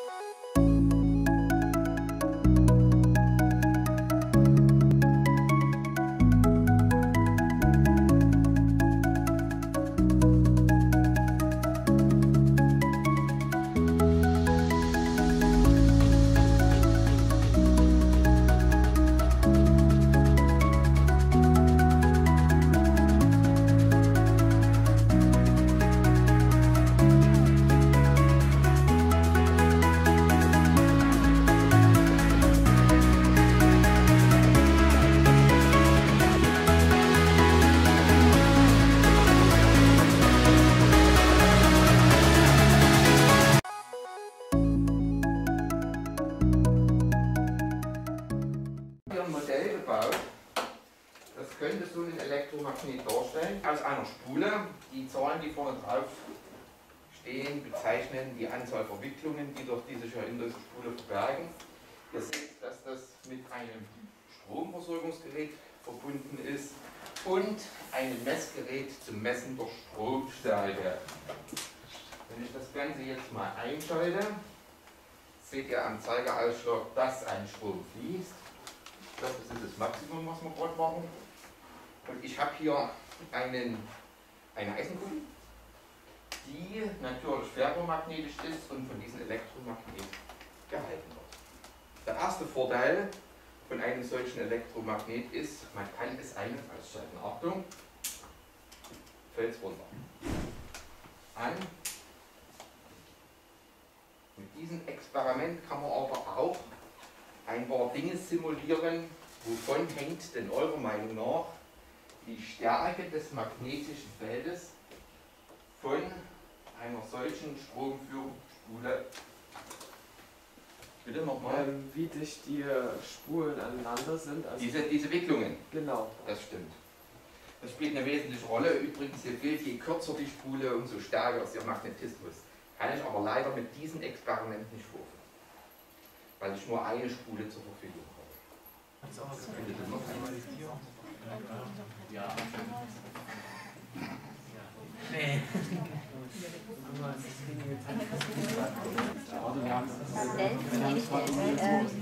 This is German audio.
hier Könnte so ein Elektromagnet darstellen. Aus einer Spule. Die Zahlen, die vorne drauf stehen, bezeichnen die Anzahl Verwicklungen, die durch diese dieser Spule verbergen. Ihr seht, dass das mit einem Stromversorgungsgerät verbunden ist und einem Messgerät zum Messen der Stromstärke. Wenn ich das Ganze jetzt mal einschalte, seht ihr am Zeigerausschlag, dass ein Strom fließt. Ich glaube, das ist das Maximum, was wir gerade machen. Und ich habe hier einen, eine Eisenkugel, die natürlich ferromagnetisch ist und von diesem Elektromagnet gehalten wird. Der erste Vorteil von einem solchen Elektromagnet ist, man kann es ein- und ausschalten. Achtung, fällt es runter. An. Mit diesem Experiment kann man aber auch ein paar Dinge simulieren, wovon hängt denn eurer Meinung nach die Stärke des magnetischen Feldes von einer solchen Stromführspule. Bitte nochmal. Ähm, wie dicht die Spulen aneinander sind. Also Diese, diese Wicklungen, genau. das stimmt. Das spielt eine wesentliche Rolle. Übrigens, hier gilt, je kürzer die Spule, umso stärker ist ihr Magnetismus. Kann ich aber leider mit diesem Experiment nicht vorführen. Weil ich nur eine Spule zur Verfügung habe. Äh,